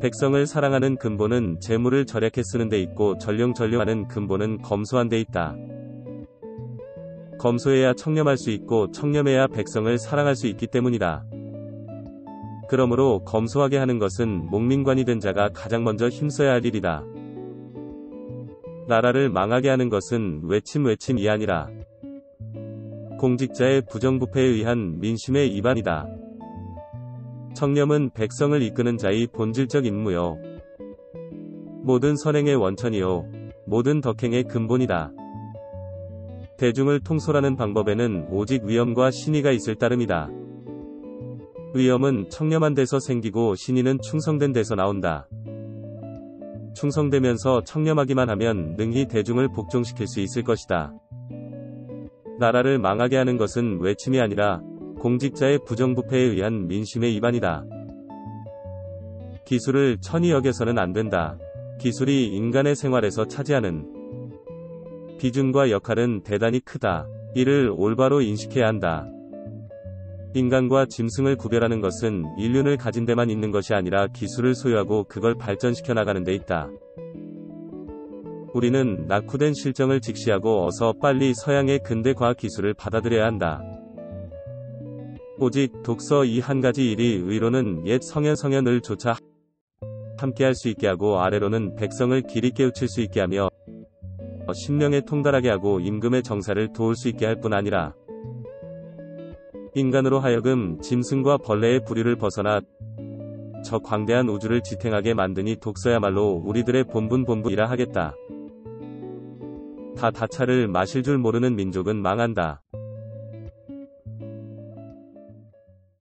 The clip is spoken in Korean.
백성을 사랑하는 근본은 재물을 절약해 쓰는 데 있고 전령전령하는 근본은 검소한 데 있다. 검소해야 청렴할 수 있고 청렴해야 백성을 사랑할 수 있기 때문이다. 그러므로 검소하게 하는 것은 목민관이 된 자가 가장 먼저 힘써야 할 일이다. 나라를 망하게 하는 것은 외침 외침이 아니라 공직자의 부정부패에 의한 민심의 위반이다. 청렴은 백성을 이끄는 자의 본질적 임무요. 모든 선행의 원천이요. 모든 덕행의 근본이다. 대중을 통솔하는 방법에는 오직 위엄과 신의가 있을 따름이다. 위엄은 청렴한 데서 생기고 신의는 충성된 데서 나온다. 충성되면서 청렴하기만 하면 능히 대중을 복종시킬 수 있을 것이다. 나라를 망하게 하는 것은 외침이 아니라 공직자의 부정부패에 의한 민심의 위반이다. 기술을 천히 여겨서는 안 된다. 기술이 인간의 생활에서 차지하는 비중과 역할은 대단히 크다. 이를 올바로 인식해야 한다. 인간과 짐승을 구별하는 것은 인륜을 가진 데만 있는 것이 아니라 기술을 소유하고 그걸 발전시켜 나가는 데 있다. 우리는 낙후된 실정을 직시하고 어서 빨리 서양의 근대 과학 기술을 받아들여야 한다. 오직 독서 이 한 가지 일이 의로는 옛 성현 성현을 조차 함께 할 수 있게 하고 아래로는 백성을 길이 깨우칠 수 있게 하며 심령에 통달하게 하고 임금의 정사를 도울 수 있게 할 뿐 아니라 인간으로 하여금 짐승과 벌레의 부류를 벗어나 저 광대한 우주를 지탱하게 만드니 독서야말로 우리들의 본분 본분이라 하겠다. 다 다차를 마실 줄 모르는 민족은 망한다.